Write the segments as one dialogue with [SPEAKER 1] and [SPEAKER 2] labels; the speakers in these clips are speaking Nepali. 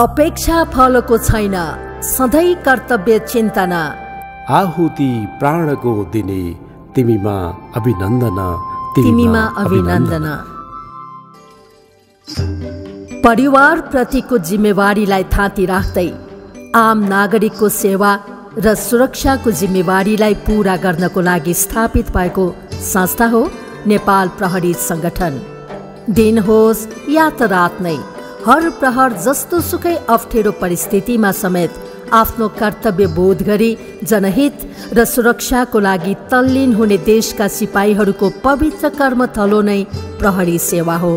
[SPEAKER 1] अपेक्षा फलको छैन सधैँ कर्तव्य चिन्तना।
[SPEAKER 2] आहुति प्राणको दिने तिमीमा अभिनन्दन
[SPEAKER 1] तिमीमा अभिनन्दन। परिवार प्रतिको जिम्मेवारीलाई थाँती राख्दै आम नागरिकको सेवा र सुरक्षाको जिम्मेवारीलाई पूरा गर्नको लागि स्थापित भएको संस्था हो नेपाल प्रहरी सङ्गठन। दिन होस् या त रात नै। हर प्रहर जस्तो सुकै अप्ठ्यारो परिस्थितिमा समेत आफ्नो कर्तव्य बोध गरी जनहित र सुरक्षाको लागि तल्लीन हुने देशका सिपाहीहरूको पवित्र कर्मथलो नै प्रहरी सेवा हो।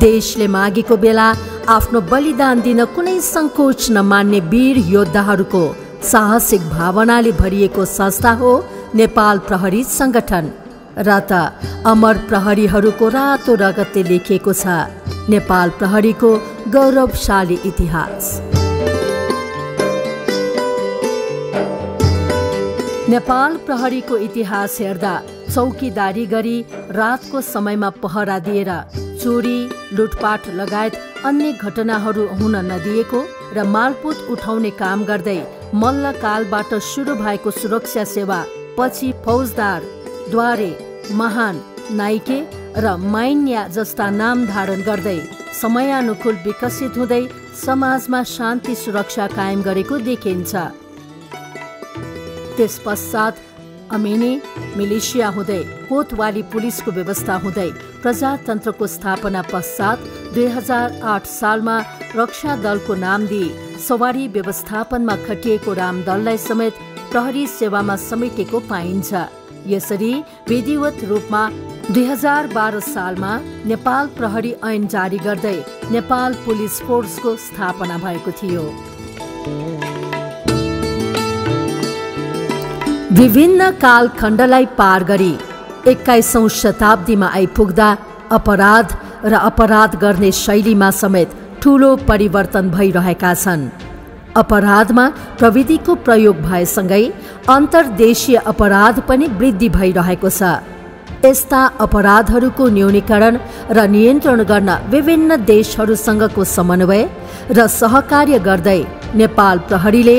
[SPEAKER 1] देशले मागेको बेला आफ्नो बलिदान दिन कुनै सङ्कोच नमान्ने वीर योद्धाहरूको साहसिक भावनाले भरिएको संस्था हो नेपाल प्रहरी सङ्गठन। र त अमर प्रहरीहरूको रातो रगतले लेखिएको छ नेपाल प्रहरीको गौरवशाली इतिहास। नेपाल प्रहरीको इतिहास हेर्दा चौकीदारी गरी रातको समयमा पहरा दिएर चोरी लुटपाट लगायत अन्य घटनाहरू हुन नदिएको र मालपुत उठाउने काम गर्दै मल्लकालबाट सुरु भएको सुरक्षा सेवा पछि फौजदार द्वारे महान नाइके र माइन्या जस्ता नाम धारण गर्दै समयानुकूल विकसित हुँदै समाजमा शान्ति सुरक्षा कायम गरेको देखिन्छ। त्यस पश्चात अमेनी मिलिसिया हुँदै कोतवाली पुलिसको व्यवस्था हुँदै प्रजातन्त्रको स्थापना पश्चात दुई हजार आठ सालमा रक्षा दलको नाम दिई सवारी व्यवस्थापनमा खटिएको रामदललाई समेत प्रहरी सेवामा समेटेको पाइन्छ। यसरी विधिवत रूपमा दुई हजार बाह्र सालमा नेपाल प्रहरी ऐन जारी गर्दै नेपाल पुलिस फोर्सको स्थापना भएको थियो। विभिन्न कालखण्डलाई पार गरी एक्काइसौँ शताब्दीमा आइपुग्दा अपराध र अपराध गर्ने शैलीमा समेत ठुलो परिवर्तन भइरहेका छन्। अपराधमा प्रविधिको प्रयोग भएसँगै अन्तर्देशीय अपराध पनि वृद्धि भइरहेको छ। यस्ता अपराधहरूको न्यूनीकरण र नियन्त्रण गर्न विभिन्न देशहरूसँगको समन्वय र सहकार्य गर्दै नेपाल प्रहरीले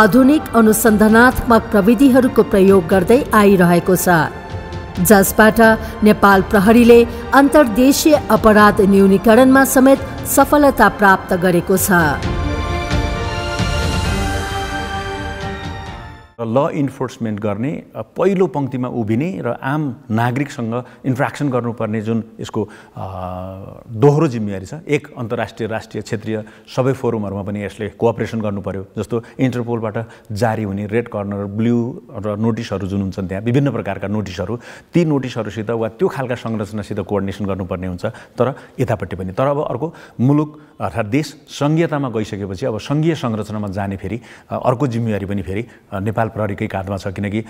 [SPEAKER 1] आधुनिक अनुसन्धानात्मक प्रविधिहरूको प्रयोग गर्दै आइरहेको छ। जसबाट नेपाल प्रहरीले अन्तर्देशीय अपराध न्यूनीकरणमा समेत सफलता प्राप्त गरेको छ।
[SPEAKER 3] ल इन्फोर्समेन्ट गर्ने पहिलो पङ्क्तिमा उभिने र आम नागरिकसँग इन्ट्राक्सन गर्नुपर्ने जुन यसको दोहोरो जिम्मेवारी छ एक अन्तर्राष्ट्रिय राष्ट्रिय क्षेत्रीय सबै फोरमहरूमा पनि यसले कोअपरेसन गर्नु पऱ्यो जस्तो इन्टरपोलबाट जारी हुने रेड कर्नर ब्लू र नोटिसहरू जुन हुन्छन् त्यहाँ विभिन्न प्रकारका नोटिसहरू ती नोटिसहरूसित वा त्यो खालका संरचनासित कोअर्डिनेसन गर्नुपर्ने हुन्छ। तर यतापट्टि पनि तर अब अर्को मुलुक अर्थात् देश सङ्घीयतामा गइसकेपछि अब सङ्घीय संरचनामा जाने फेरि अर्को जिम्मेवारी पनि फेरि नेपाल नेपाल प्रहरीकै काँधमा छ किनकि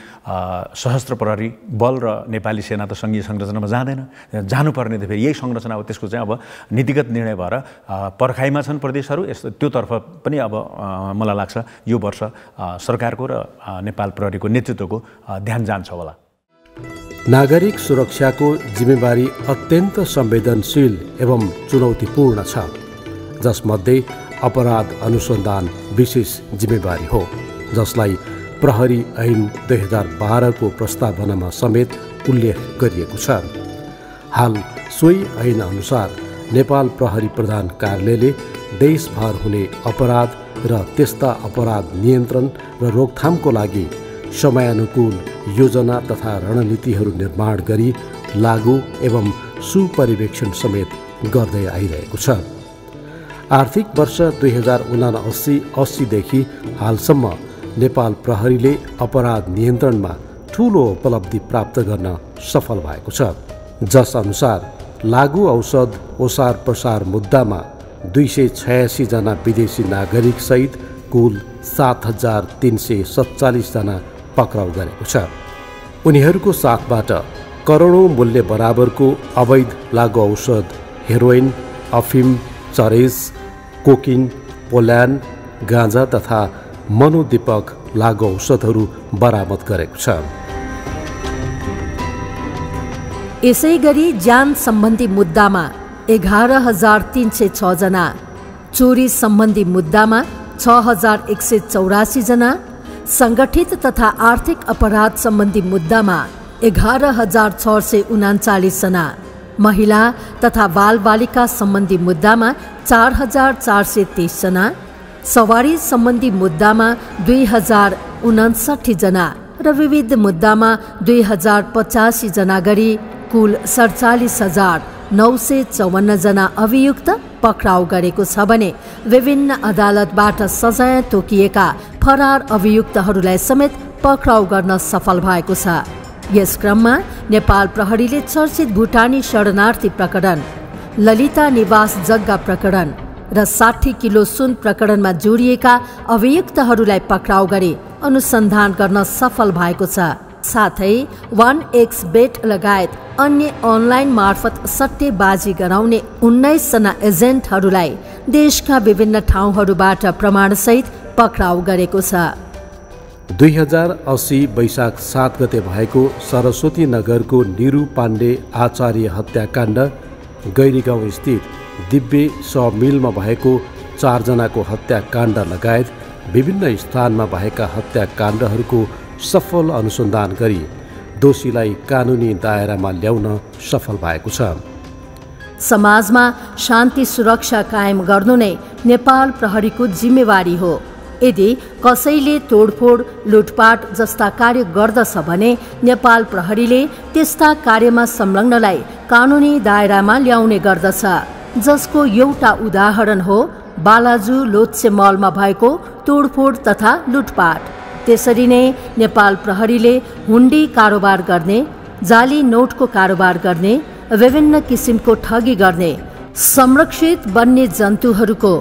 [SPEAKER 3] सशस्त्र प्रहरी बल र नेपाली सेना त सङ्घीय संरचनामा जाँदैन। जानुपर्ने त फेरि यही संरचना हो त्यसको चाहिँ अब नीतिगत निर्णय भएर पर्खाइमा छन् प्रदेशहरू यस्तो त्योतर्फ पनि अब मलाई लाग्छ यो वर्ष सरकारको र नेपाल प्रहरीको नेतृत्वको ध्यान जान्छ होला।
[SPEAKER 2] नागरिक सुरक्षाको जिम्मेवारी अत्यन्त संवेदनशील एवं चुनौतीपूर्ण छ। जसमध्ये अपराध अनुसन्धान विशेष जिम्मेवारी हो जसलाई प्रहरी ऐन दुई हजार बाह्रको प्रस्तावनामा समेत उल्लेख गरिएको छ। हाल सोही ऐन अनुसार नेपाल प्रहरी प्रधान कार्यालयले देशभर हुने अपराध र त्यस्ता अपराध नियन्त्रण र रोकथामको लागि समयानुकूल योजना तथा रणनीतिहरू निर्माण गरी लागू एवं सुपरिवेक्षण समेत गर्दै आइरहेको छ। आर्थिक वर्ष दुई हजार उना अस्सी अस्सीदेखि हालसम्म नेपाल प्रहरीले अपराध नियन्त्रणमा ठुलो उपलब्धि प्राप्त गर्न सफल भएको छ। जस अनुसार लागु औषध ओसार प्रसार मुद्दामा दुई सय छयासीजना विदेशी नागरिकसहित कुल सात हजार तिन सय सत्तालिसजना पक्राउ गरेको छ। उनीहरूको साथबाट करोडौँ मूल्य बराबरको अवैध लागु औषध हेरोइन अफिम चरेस कोकिन पोल्यान गाँजा तथा मनोदीपक लागु औषधहरू बरामद गरेको छ।
[SPEAKER 1] यसै गरी ज्यान सम्बन्धी मुद्दामा एघार हजार तिन सय छजना चोरी सम्बन्धी मुद्दामा छ हजार एक सय चौरासीजना सङ्गठित तथा आर्थिक अपराध सम्बन्धी मुद्दामा एघार हजार छ सय उनाचालिसजना महिला तथा बालबालिका सम्बन्धी मुद्दामा चार हजार चार सय तिसजना सवारी सम्बन्धी मुद्दामा दुई हजार उनासठीजना र विविध मुद्दामा दुई हजार पचासीजना गरी कुल सडचालिस हजार नौ सय चौवन्नजना अभियुक्त पक्राउ गरेको छ भने विभिन्न अदालतबाट सजाय तोकिएका फरार अभियुक्तहरूलाई समेत पक्राउ गर्न सफल भएको छ। यस क्रममा नेपाल प्रहरीले चर्चित भुटानी शरणार्थी प्रकरण ललिता निवास जग्गा प्रकरण र साठी किलो सुन प्रकरणमा जोडिएका अभियुक्तहरूलाई पक्राउ गरी अनुसन्धान गर्न सफल भएको छ। साथै वान एक्स बेट लगायत अन्य अनलाइन मार्फत सट्टेबाजी गराउने उन्नाइसजना एजेन्टहरूलाई देशका विभिन्न ठाउँहरूबाट प्रमाणसहित पक्राउ गरेको छ।
[SPEAKER 2] दुई हजार अस्सी वैशाख सात गते भएको सरस्वती नगरको निरु पाण्डे आचार्य हत्याकाण्ड गैरी गाउँ स्थित दिव्य समिलमा भएको चारजनाको हत्याकाण्ड लगायत विभिन्न स्थानमा भएका हत्याकाण्डहरूको सफल अनुसन्धान गरी दोषीलाई कानुनी दायरामा ल्याउन सफल भएको छ।
[SPEAKER 1] समाजमा शान्ति सुरक्षा कायम गर्नु नै नेपाल प्रहरीको जिम्मेवारी हो। यदि कसैले तोडफोड लुटपाट जस्ता कार्य गर्दछ भने नेपाल प्रहरीले त्यस्ता कार्यमा संलग्नलाई कानुनी दायरामा ल्याउने गर्दछ। जसको एउटा उदाहरण हो बालाजु लोत्से मलमा भएको तोडफोड तथा लुटपाट। त्यसरी नै नेपाल प्रहरीले हुन्डी कारोबार गर्ने जाली नोटको कारोबार गर्ने विभिन्न किसिमको ठगी गर्ने संरक्षित वन्य जन्तुहरूको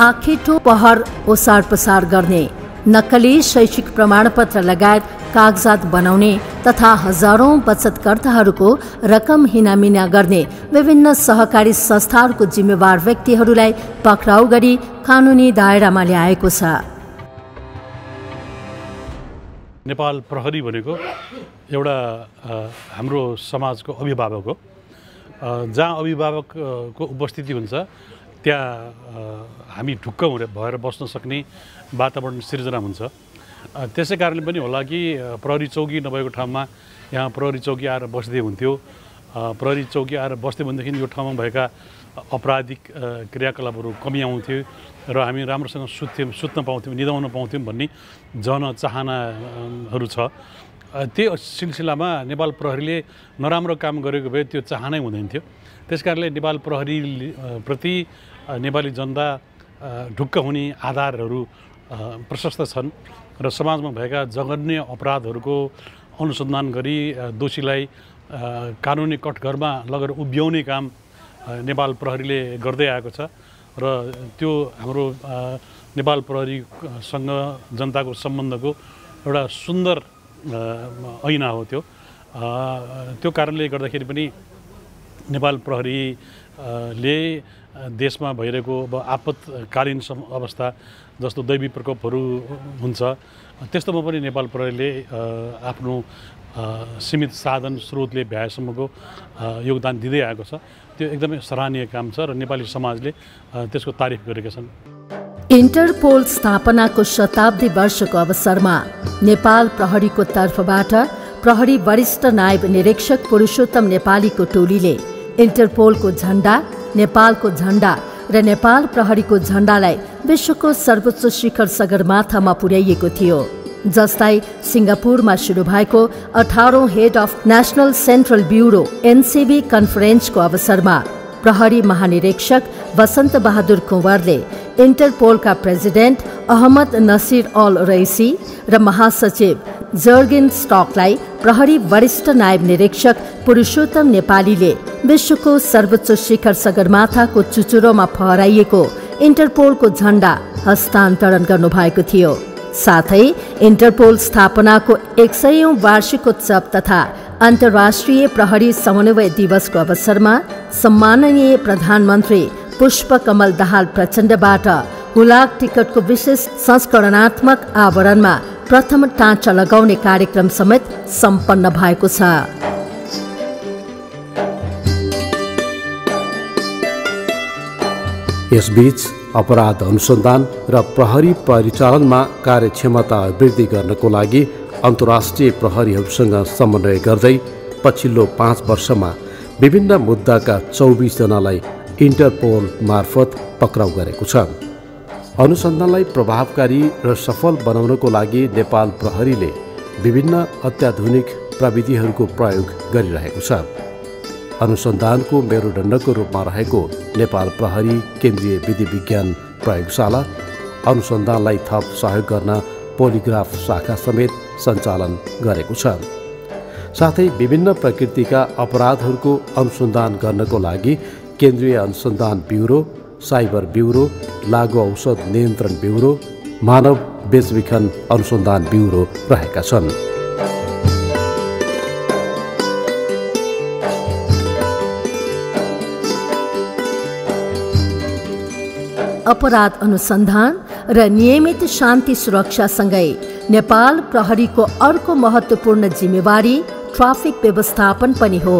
[SPEAKER 1] आँखेटो पहर ओसार पसार गर्ने नक्कली शैक्षिक प्रमाणपत्र लगायत कागजात बनाउने तथा हजारौं बचतकर्ताहरूको रकम हिनामिना गर्ने विभिन्न सहकारी संस्थाहरूको जिम्मेवार व्यक्तिहरूलाई पक्राउ गरी कानुनी दायरामा ल्याएको छ।
[SPEAKER 4] नेपाल प्रहरी भनेको एउटा हाम्रो समाजको अभिभावक हो। जहाँ अभिभावकको उपस्थिति हुन्छ त्यहाँ हामी ढुक्क भएर बस्न सक्ने वातावरण सिर्जना हुन्छ। त्यसै कारणले पनि होला कि प्रहरी चौकी नभएको ठाउँमा यहाँ प्रहरी चौकी आएर बस्दै हुन्थ्यो। प्रहरी चौकी आएर बस्दै भनेदेखि यो ठाउँमा भएका अपराधिक क्रियाकलापहरू कमी आउँथ्यो र हामी राम्रोसँग सुत्थ्यौँ सुत्न पाउँथ्यौँ निदाउन पाउँथ्यौँ भन्ने जनचाहनाहरू छ। त्यो सिलसिलामा नेपाल प्रहरीले नराम्रो काम गरेको भए त्यो चाहनै हुँदैन थियो। त्यस कारणले नेपाल प्रहरी प्रति नेपाली जनता ढुक्क हुने आधारहरू प्रशस्त छन्। र समाजमा भएका जघन्य अपराधहरूको अनुसन्धान गरी दोषीलाई कानुनी कठघरमा लगेर उभ्याउने काम नेपाल प्रहरीले गर्दै आएको छ। र त्यो हाम्रो नेपाल प्रहरीसँग जनताको सम्बन्धको एउटा सुन्दर ऐना हो त्यो। त्यो कारणले गर्दाखेरि पनि नेपाल प्रहरीले देशमा भइरहेको अब आपतकालीन अवस्था जस्तो दैवी प्रकोपहरू हुन्छ। त्यस्तोमा पनि नेपाल प्रहरीले आफ्नो सीमित साधन स्रोतले भ्याएसम्मको योगदान दिँदै आएको छ। त्यो एकदमै सराहनीय काम छ र नेपाली समाजले त्यसको तारिफ गरेका छन्।
[SPEAKER 1] इन्टरपोल स्थापनाको शताब्दी वर्षको अवसरमा नेपाल प्रहरीको तर्फबाट प्रहरी वरिष्ठ नायब निरीक्षक पुरुषोत्तम नेपालीको टोलीले इन्टरपोलको झण्डा नेपालको झण्डा र नेपाल प्रहरीको झण्डालाई विश्वको सर्वोच्च शिखर सगरमाथामा पुर्याइएको थियो। जस्तै सिङ्गापुरमा सुरु भएको अठारौँ head of national central bureau NCB कन्फरेन्सको अवसरमा प्रहरी महानिरीक्षक वसन्त बहादुर कुँवरले इन्टरपोलका president Ahmed Naser Al Raisi र महासचिव जर्गिन स्टकलाई प्रहरी वरिष्ठ नायब निरीक्षक पुरुषोत्तम नेपालीले विश्वको सर्वोच्च शिखर सगरमाथाको चुचुरोमा फहराइएको इन्टरपोलको झण्डा हस्तान्तरण गर्नुभएको थियो। साथै इन्टरपोल स्थापनाको एक सयौं वार्षिकोत्सव तथा अन्तर्राष्ट्रिय प्रहरी समन्वय दिवसको अवसरमा सम्माननीय प्रधानमन्त्री पुष्पकमल दाहाल प्रचण्डबाट हुलाक टिकटको विशेष संस्करणात्मक आवरणमा प्रथम टाँचा लगाउने कार्यक्रम समेत सम्पन्न भएको छ।
[SPEAKER 2] यसबीच अपराध अनुसन्धान र प्रहरी परिचालनमा कार्यक्षमता वृद्धि गर्नको लागि अन्तर्राष्ट्रिय प्रहरीहरूसँग समन्वय गर्दै पछिल्लो पाँच वर्षमा विभिन्न मुद्दाका चौबिसजनालाई इन्टरपोल मार्फत पक्राउ गरेको छ। अनुसन्धानलाई प्रभावकारी र सफल बनाउनको लागि नेपाल प्रहरीले विभिन्न अत्याधुनिक प्रविधिहरूको प्रयोग गरिरहेको छ। अनुसन्धानको मेरुदण्डको रूपमा रहेको नेपाल प्रहरी केन्द्रीय विधि विज्ञान प्रयोगशाला अनुसन्धानलाई थप सहयोग गर्न पोलिग्राफ शाखा समेत सञ्चालन गरेको छ। साथै विभिन्न प्रकृतिका अपराधहरूको अनुसन्धान गर्नको लागि केन्द्रीय अनुसन्धान ब्युरो साइबर ब्युरो लागु औषध नियन्त्रण ब्युरो मानव बेचबिखन अनुसन्धान ब्युरो रहेका छन्।
[SPEAKER 1] अपराध अनुसन्धान र नियमित शान्ति सुरक्षासँगै नेपाल प्रहरीको अर्को महत्त्वपूर्ण जिम्मेवारी ट्राफिक व्यवस्थापन पनि हो।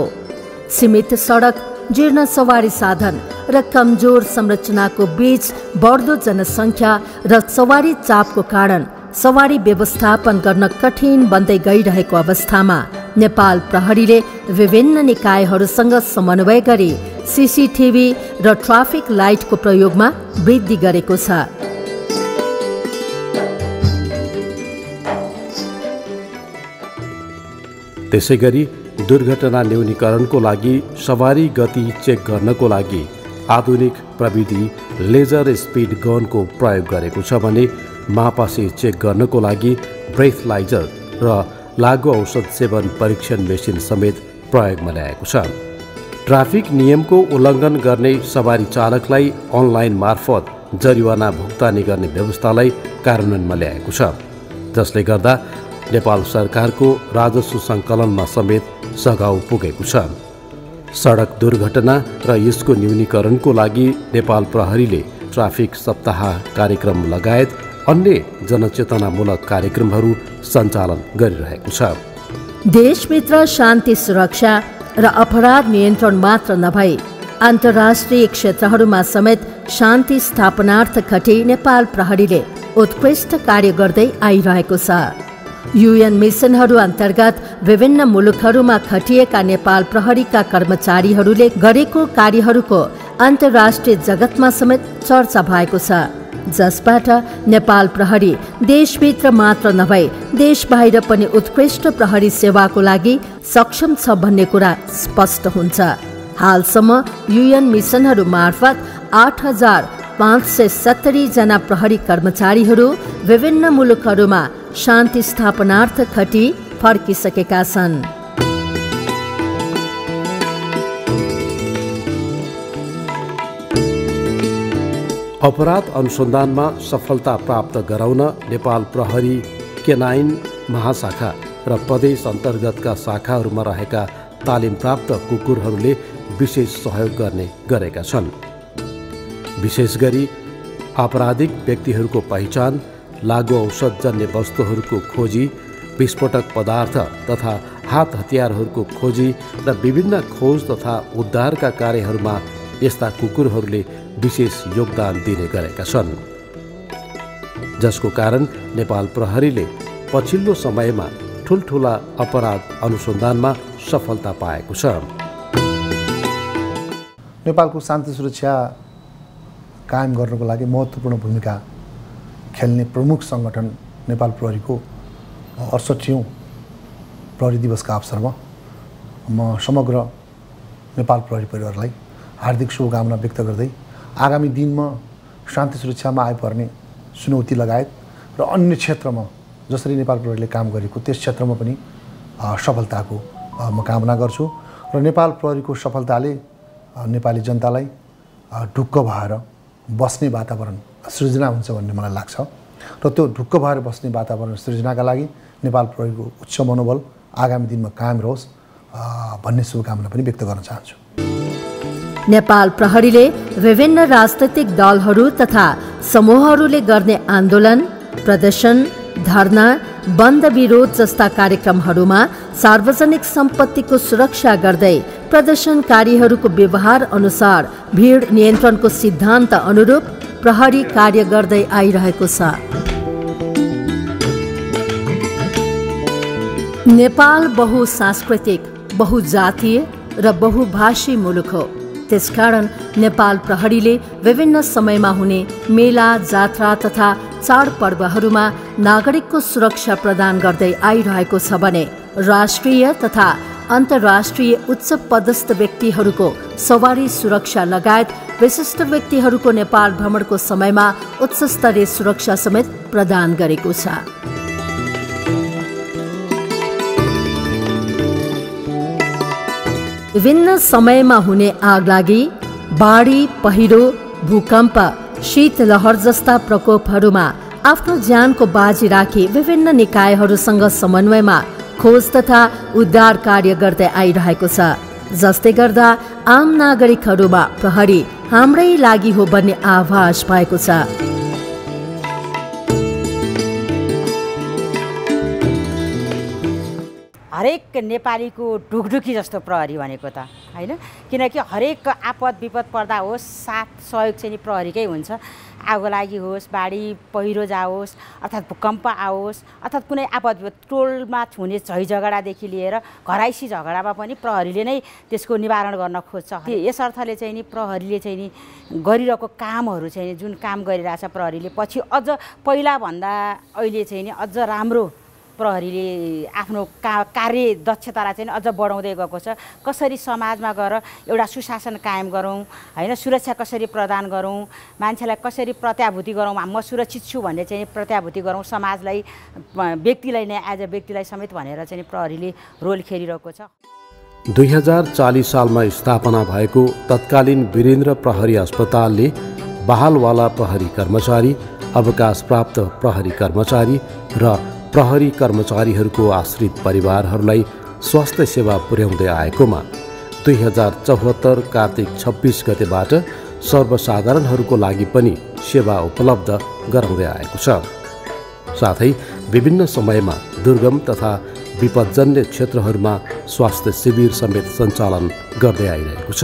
[SPEAKER 1] सीमित सडक जीर्ण सवारी साधन र कमजोर संरचनाको बीच बढ्दो जनसङ्ख्या र सवारी चापको कारण सवारी व्यवस्थापन गर्न कठिन बन्दै गइरहेको अवस्थामा नेपाल प्रहरीले विभिन्न निकायहरूसँग समन्वय गरी सिसिटिभी र ट्राफिक लाइटको प्रयोगमा वृद्धि गरेको छ।
[SPEAKER 2] त्यसै गरी दुर्घटना न्यूनीकरणको लागि सवारी गति चेक गर्नको लागि आधुनिक प्रविधि लेजर स्पिड गनको प्रयोग गरेको छ भने मापासी चेक गर्नको लागि ब्रेथलाइजर र लागु औषध सेवन परीक्षण मेसिन समेत प्रयोगमा ल्याएको छ। ट्राफिक नियमको उल्लङ्घन गर्ने सवारी चालकलाई अनलाइन मार्फत जरिवाना भुक्तानी गर्ने व्यवस्थालाई कार्यान्वयनमा ल्याएको छ। जसले गर्दा नेपाल सरकारको राजस्व सङ्कलनमा समेत सघाउ पुगेको छ। सडक दुर्घटना र यसको न्यूनीकरणको लागि नेपाल प्रहरीले ट्राफिक सप्ताह कार्यक्रम लगायत अन्य जनचेतनामूलक कार्यक्रमहरू सञ्चालन गरिरहेको छ।
[SPEAKER 1] देशभित्र शान्ति सुरक्षा र अपराध नियन्त्रण मात्र नभई अन्तर्राष्ट्रिय क्षेत्रहरूमा समेत शान्ति स्थापनार्थ खटी नेपाल प्रहरीले उत्कृष्ट कार्य गर्दै आइरहेको छ। युएन मिसनहरू अन्तर्गत विभिन्न मुलुकहरूमा खटिएका नेपाल प्रहरीका कर्मचारीहरूले गरेको कार्यहरूको अन्तर्राष्ट्रिय जगतमा समेत चर्चा भएको छ। जसबाट नेपाल प्रहरी देशभित्र मात्र नभई देश बाहिर पनि उत्कृष्ट प्रहरी सेवाको लागि सक्षम छ भन्ने कुरा स्पष्ट हुन्छ। हालसम्म युएन मिसनहरू मार्फत आठ हजार पाँच सय सत्तरीजना प्रहरी कर्मचारीहरू विभिन्न मुलुकहरूमा शान्ति स्थापनार्थ खटी फर्किसकेका छन्।
[SPEAKER 2] अपराध अनुसन्धानमा सफलता प्राप्त गराउन नेपाल प्रहरी केनाइन महाशाखा र प्रदेश अन्तर्गतका शाखाहरूमा रहेका तालिम प्राप्त कुकुरहरूले विशेष सहयोग गर्ने गरेका छन्। विशेष गरी आपराधिक व्यक्तिहरूको पहिचान लागु औषधजन्य वस्तुहरूको खोजी विस्फोटक पदार्थ तथा हात हतियारहरूको खोजी र विभिन्न खोज तथा उद्धारका कार्यहरूमा यस्ता कुकुरहरूले विशेष योगदान दिने गरेका छन्। जसको कारण नेपाल प्रहरीले पछिल्लो समयमा ठुल्ठुला अपराध अनुसन्धानमा सफलता पाएको छ।
[SPEAKER 5] नेपालको शान्ति सुरक्षा कायम गर्नको लागि महत्त्वपूर्ण भूमिका खेल्ने प्रमुख सङ्गठन नेपाल प्रहरीको अडसट्ठीौँ प्रहरी दिवसका अवसरमा म समग्र नेपाल प्रहरी परिवारलाई हार्दिक शुभकामना व्यक्त गर्दै आगामी दिनमा शान्ति सुरक्षामा आइपर्ने चुनौती लगायत र अन्य क्षेत्रमा जसरी नेपाल प्रहरीले काम गरेको त्यस क्षेत्रमा पनि सफलताको म कामना गर्छु र नेपाल प्रहरीको सफलताले नेपाली जनतालाई ढुक्क भएर बस्ने वातावरण सृजना हुन्छ भन्ने मलाई लाग्छ। र त्यो ढुक्क भएर बस्ने वातावरण सृजनाका लागि नेपाल प्रहरीको उच्च मनोबल आगामी दिनमा कायम रहोस् भन्ने शुभकामना पनि व्यक्त गर्न चाहन्छु।
[SPEAKER 1] नेपाल प्रहरीले विभिन्न राजनैतिक दलहरू तथा समूहहरूले गर्ने आन्दोलन प्रदर्शन धरना बन्द विरोध जस्ता कार्यक्रमहरूमा सार्वजनिक सम्पत्तिको सुरक्षा गर्दै प्रदर्शनकारीहरूको व्यवहार अनुसार भिड नियन्त्रणको सिद्धान्त अनुरूप प्रहरी कार्य गर्दै आइरहेको छ। नेपाल बहुसांस्कृतिक बहुजातीय र बहुभाषी मुलुक हो। त्यसकारण नेपाल प्रहरीले विभिन्न समयमा हुने मेला जात्रा तथा चाडपर्वहरूमा नागरिकको सुरक्षा प्रदान गर्दै आइरहेको छ भने राष्ट्रिय तथा अन्तर्राष्ट्रिय उच्च पदस्थ व्यक्तिहरूको सवारी सुरक्षा लगायत विशिष्ट व्यक्तिहरूको नेपाल भ्रमणको समयमा उच्च स्तरीय सुरक्षा समेत प्रदान गरेको छ। विभिन्न समयमा हुने आगलागी बाढी पहिरो भूकम्प शीतलहर जस्ता प्रकोपहरूमा आफ्नो ज्यानको बाजी राखी विभिन्न निकायहरूसँग समन्वयमा खोज तथा उद्धार कार्य गर्दै आइरहेको छ जसले गर्दा आम नागरिकहरूमा प्रहरी हाम्रै लागि हो भन्ने आभास भएको छ।
[SPEAKER 6] हरेक नेपालीको ढुकढुकी जस्तो प्रहरी भनेको त होइन? किनकि हरेक आपद विपद पर्दा होस् साथ सहयोग चाहिँ नि प्रहरीकै हुन्छ। आगो लागि होस् बाढी पहिरो जाओस् अर्थात् भूकम्प आओस् अर्थात् कुनै आपद टोलमा हुने झै झगडादेखि लिएर घराइसी झगडामा पनि प्रहरीले नै त्यसको निवारण गर्न खोज्छ। यस अर्थले चाहिँ नि प्रहरीले चाहिँ नि गरिरहेको कामहरू चाहिँ जुन काम गरिरहेछ प्रहरीले पछि अझ पहिलाभन्दा अहिले चाहिँ नि अझ राम्रो प्रहरीले आफ्नो का कार्य दक्षतालाई चाहिँ अझ बढाउँदै गएको छ। कसरी समाजमा गएर एउटा सुशासन कायम गरौँ होइन सुरक्षा कसरी प्रदान गरौँ मान्छेलाई कसरी प्रत्याभूति गरौँ म सुरक्षित छु भन्ने चाहिँ प्रत्याभूति गरौँ समाजलाई व्यक्तिलाई नै एज अ व्यक्तिलाई समेत भनेर चाहिँ प्रहरीले रोल खेलिरहेको छ।
[SPEAKER 2] दुई हजार चालिस सालमा स्थापना भएको तत्कालीन वीरेन्द्र प्रहरी अस्पतालले बहालवाला प्रहरी कर्मचारी अवकाश प्राप्त प्रहरी कर्मचारी र प्रहरी कर्मचारीहरूको आश्रित परिवारहरूलाई स्वास्थ्य सेवा पुर्याउँदै आएकोमा दुई हजार चौहत्तर कार्तिक छब्बिस गतेबाट सर्वसाधारणहरूको लागि पनि सेवा उपलब्ध गराउँदै आएको छ। साथै विभिन्न समयमा दुर्गम तथा विपदजन्य क्षेत्रहरूमा स्वास्थ्य शिविर समेत सञ्चालन गर्दै आइरहेको छ।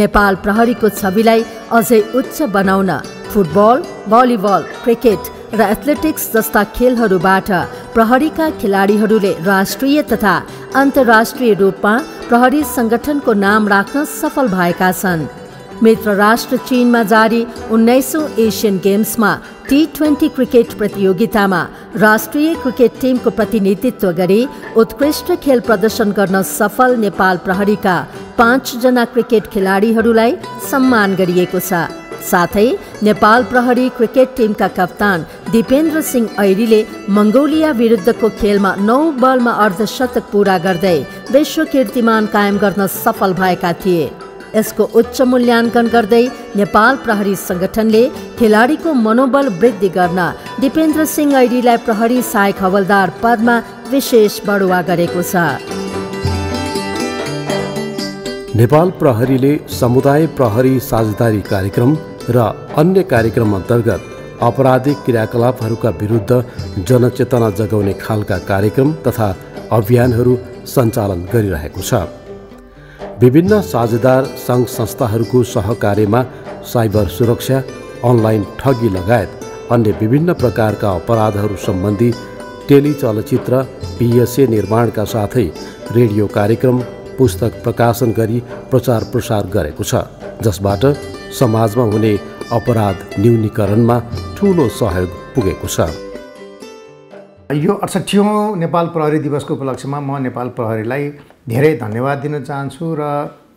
[SPEAKER 1] नेपाल प्रहरीको छविलाई अझै उच्च बनाउन फुटबल भलिबल क्रिकेट र एथलेटिक्स जस्ता खेलहरूबाट प्रहरीका खेलाडीहरूले राष्ट्रिय तथा अन्तर्राष्ट्रिय रूपमा प्रहरी सङ्गठनको नाम राख्न सफल भएका छन्। मित्र राष्ट्र चीनमा जारी उन्नाइसौँ एसियन गेम्समा टी ट्वेन्टी क्रिकेट प्रतियोगितामा राष्ट्रिय क्रिकेट टिमको प्रतिनिधित्व गरी उत्कृष्ट खेल प्रदर्शन गर्न सफल नेपाल प्रहरीका पाँचजना क्रिकेट खेलाडीहरूलाई सम्मान गरिएको छ। साथै नेपाल प्रहरी क्रिकेट टिमका कप्तान दिपेन्द्र सिंह ऐरीले मङ्गोलिया विरुद्धको खेलमा नौ बलमा अर्धशतक पूरा गर्दै विश्व कीर्तिमान कायम गर्न सफल भएका थिए। यसको उच्च मूल्याङ्कन गर्दै नेपाल प्रहरी सङ्गठनले खेलाडीको मनोबल वृद्धि गर्न दिपेन्द्र सिंह ऐरीलाई प्रहरी सहायक हवलदार पदमा विशेष बढुवा गरेको छ।
[SPEAKER 2] नेपाल प्रहरीले समुदाय प्रहरी साझेदारी कार्यक्रम र अन्य कार्यक्रम अन्तर्गत आपराधिक क्रियाकलापहरूका विरुद्ध जनचेतना जगाउने खालका कार्यक्रम तथा अभियानहरू सञ्चालन गरिरहेको छ। विभिन्न साझेदार सङ्घ संस्थाहरूको सहकार्यमा साइबर सुरक्षा अनलाइन ठगी लगायत अन्य विभिन्न प्रकारका अपराधहरू सम्बन्धी टेलिचलचित्र पिएसए निर्माणका साथै रेडियो कार्यक्रम पुस्तक प्रकाशन गरी प्रचार प्रसार गरेको छ जसबाट समाजमा हुने अपराध न्यूनीकरणमा ठुलो सहयोग पुगेको छ।
[SPEAKER 7] यो अडसट्ठीौँ नेपाल प्रहरी दिवसको उपलक्ष्यमा म नेपाल प्रहरीलाई धेरै धन्यवाद दिन चाहन्छु र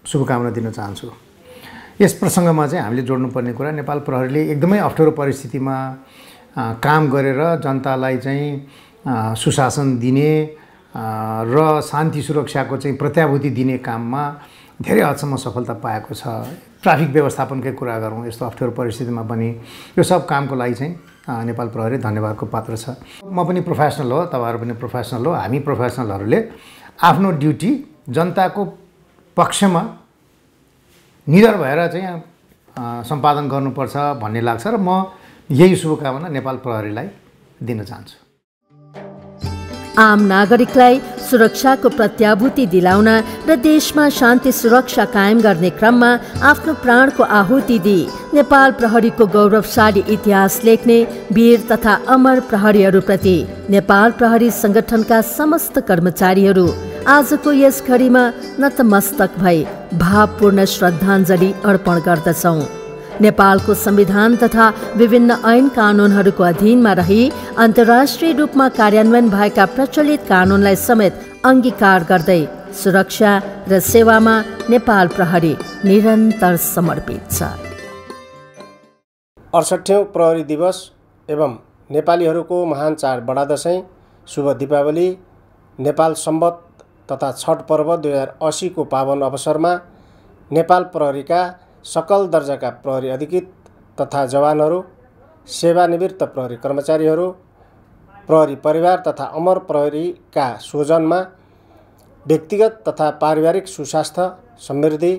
[SPEAKER 7] शुभकामना दिन चाहन्छु। यस प्रसङ्गमा चाहिँ हामीले जोड्नुपर्ने कुरा नेपाल प्रहरीले एकदमै अप्ठ्यारो परिस्थितिमा काम गरेर जनतालाई चाहिँ सुशासन दिने र शान्ति सुरक्षाको चाहिँ प्रत्याभूति दिने काममा धेरै हदसम्म सफलता पाएको छ। ट्राफिक व्यवस्थापनकै कुरा गरौँ यस्तो अप्ठ्यारो परिस्थितिमा पनि यो सब कामको लागि चाहिँ नेपाल प्रहरी धन्यवादको पात्र छ। म पनि प्रोफेसनल हो तपाईँहरू पनि प्रोफेसनल हो। हामी प्रोफेसनलहरूले आफ्नो ड्युटी जनताको पक्षमा निडर भएर चाहिँ सम्पादन गर्नुपर्छ भन्ने लाग्छ र म यही शुभकामना नेपाल प्रहरीलाई दिन चाहन्छु।
[SPEAKER 1] आम नागरिकलाई सुरक्षाको प्रत्याभूति दिलाउन र देशमा शान्ति सुरक्षा कायम गर्ने क्रममा आफ्नो प्राणको आहुति दिई। नेपाल प्रहरीको गौरवशाली इतिहास लेख्ने वीर तथा अमर प्रहरीहरूप्रति नेपाल प्रहरी सङ्गठनका समस्त कर्मचारीहरू आजको यस घडीमा नतमस्तक भई भावपूर्ण श्रद्धाञ्जली अर्पण गर्दछौँ। नेपालको संविधान तथा विभिन्न ऐन कानुनहरूको अधीनमा रही अन्तर्राष्ट्रिय रूपमा कार्यान्वयन भएका प्रचलित कानुनलाई समेत अङ्गीकार गर्दै सुरक्षा र सेवामा नेपाल प्रहरी निरन्तर समर्पित छ।
[SPEAKER 8] अडसठौँ प्रहरी दिवस एवं नेपालीहरूको महान चाड बडा दसैँ शुभ दीपावली नेपाल सम्बत तथा छठ पर्व दुई हजार असीको पावन अवसरमा नेपाल प्रहरीका सकल दर्जाका प्रहरी अधिकृत तथा जवानहरू सेवानिवृत्त प्रहरी कर्मचारीहरू प्रहरी परिवार तथा अमर प्रहरीका स्वजनमा व्यक्तिगत तथा पारिवारिक सुस्वास्थ्य समृद्धि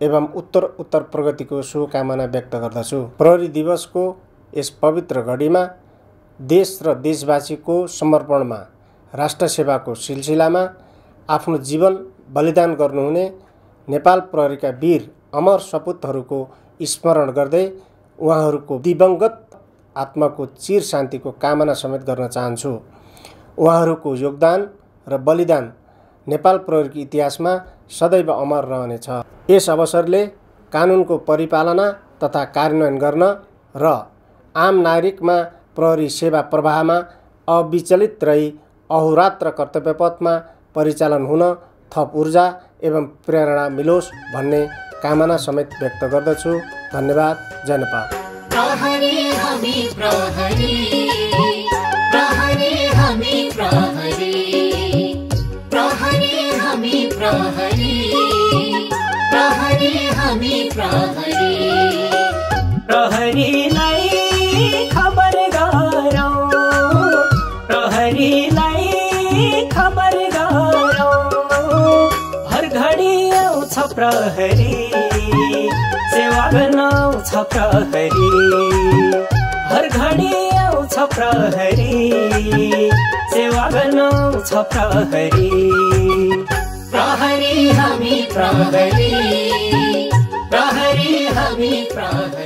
[SPEAKER 8] एवं उत्तर उत्तर प्रगतिको शुभकामना व्यक्त गर्दछु। प्रहरी दिवसको यस पवित्र घडीमा देश र देशवासीको समर्पणमा राष्ट्र सेवाको सिलसिलामा आफ्नो जीवन बलिदान गर्नुहुने नेपाल प्रहरीका वीर अमर सपुतहरूको स्मरण गर्दै उहाँहरूको दिवङ्गत आत्माको चिर शान्तिको कामना समेत गर्न चाहन्छु। उहाँहरूको योगदान र बलिदान नेपाल प्रहरीको इतिहासमा सदैव अमर रहनेछ। यस अवसरले कानुनको परिपालना तथा कार्यान्वयन गर्न र आम नागरिकमा प्रहरी सेवा प्रवाहमा अविचलित रही अहोरात्र कर्तव्यपथमा परिचालन हुन थप ऊर्जा एवं प्रेरणा मिलोस् भन्ने कामना समेत व्यक्त गर्दछु। धन्यवाद जय नेपाल
[SPEAKER 9] प्रहरी सेवा गर्न आउँछ प्रहरी। हर घडी आउँछ प्रहरी सेवा गर्न आउँछ प्रहरी।
[SPEAKER 10] प्रहरी हामी प्रहरी प्रहरी हामी प्रहरी।